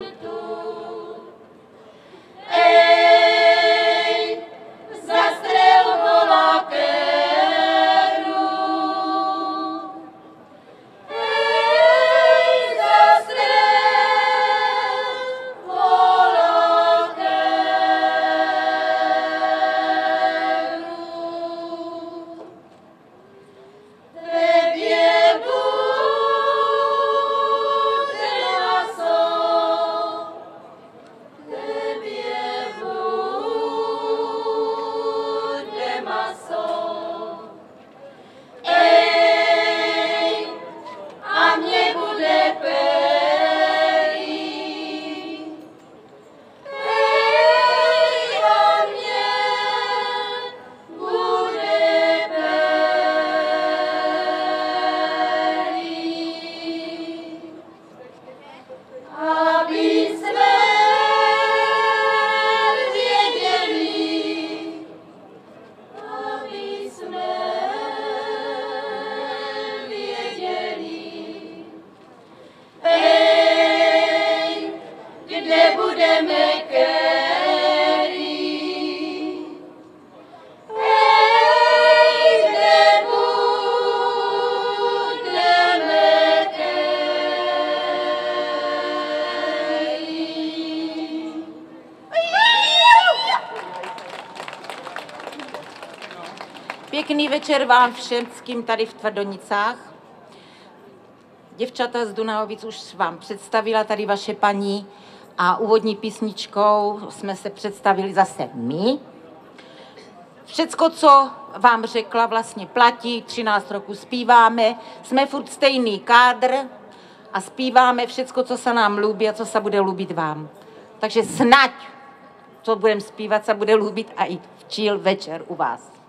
door. Pěkný večer vám všem, tady v Tvrdonicách. Děvčata z Dunajovic už vám představila tady vaše paní a úvodní písničkou jsme se představili zase my. Všecko, co vám řekla, vlastně platí, 13 roku zpíváme, jsme furt stejný kádr a zpíváme všecko, co se nám lubí a co se bude lubit vám. Takže snad, co budeme zpívat, se bude lubit a i včíl večer u vás.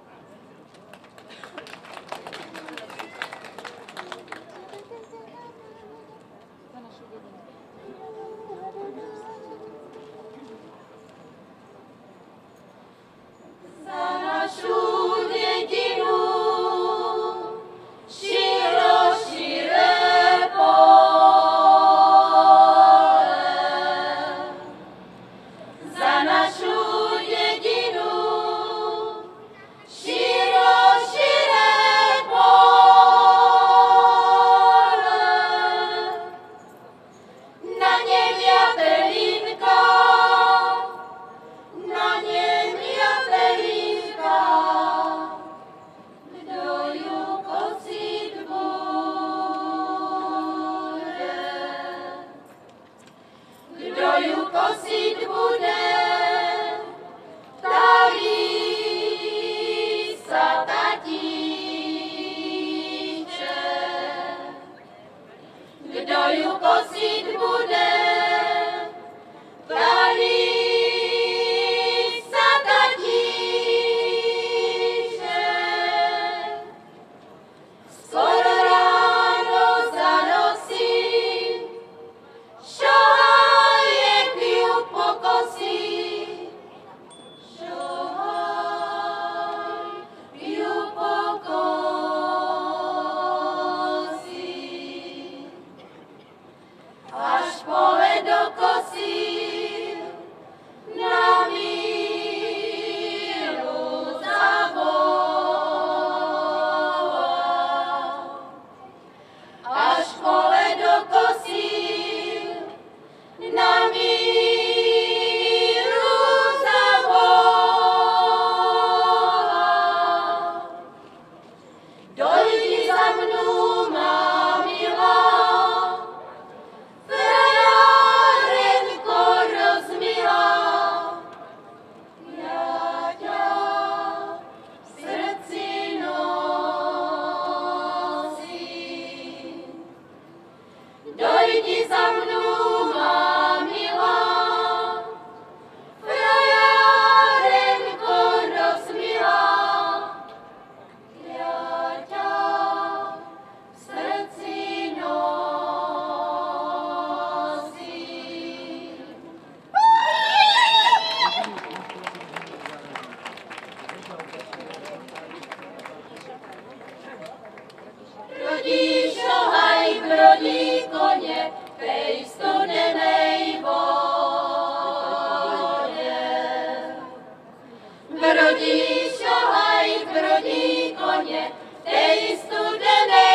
Brodí koně, tej studenej